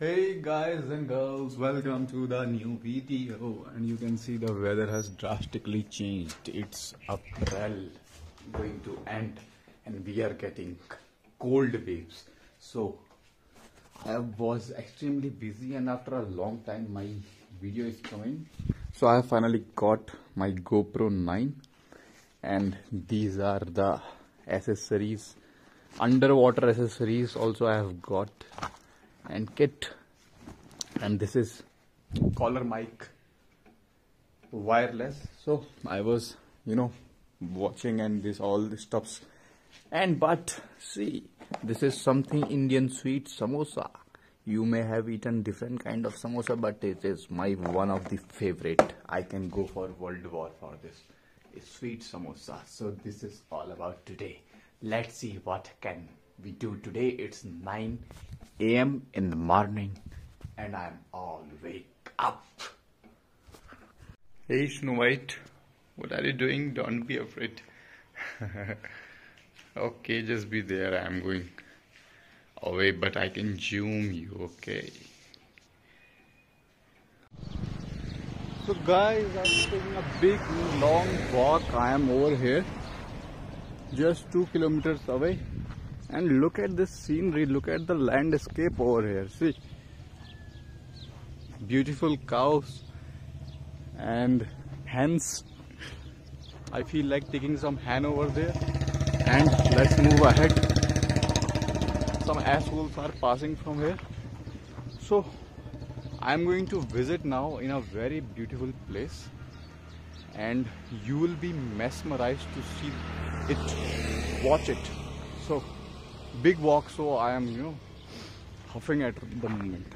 Hey guys and girls, welcome to the new video. And you can see the weather has drastically changed. It's April going to end, and we are getting cold waves. So I was extremely busy, and after a long time, my video is coming. So I have finally got my GoPro 9, and these are the accessories, underwater accessories. Also, I have got and kit. And this is collar mic wireless. So i was you know watching and this all the stuffs. And but see this is something indian sweet samosa. You may have eaten different kind of samosa but it is my one of the favorite. I can go for world war for this. It's sweet samosa. So this is all about today. Let's see what can we do today. It's 9 a.m in the morning and i'm all wake up. Hey snow white. What are you doing? Don't be afraid. Okay just be there. I'm going away but i can zoom you okay? So guys i'm taking a big long walk. I am over here just two kilometers away and look at this scenery look at the landscape over here see. Beautiful cows and hens. I feel like taking some hen over there. And let's move ahead. Some assholes are passing from here. So I'm going to visit now in a very beautiful place. And you will be mesmerized to see it watch it. So big walk so I am you know huffing at the moment